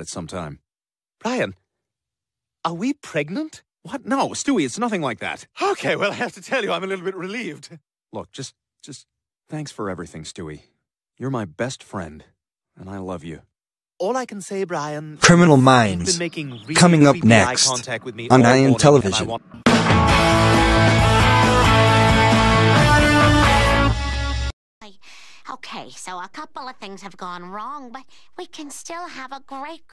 it sometime. Brian, are we pregnant? What? No, Stewie, it's nothing like that. Okay, well, I have to tell you, I'm a little bit relieved. Look, just, just thanks for everything, Stewie. You're my best friend, and I love you. All I can say, Brian. Criminal Minds. been making really Coming up creepy eye next contact with me on all Iron and I Television. Okay, so a couple of things have gone wrong, but we can still have a great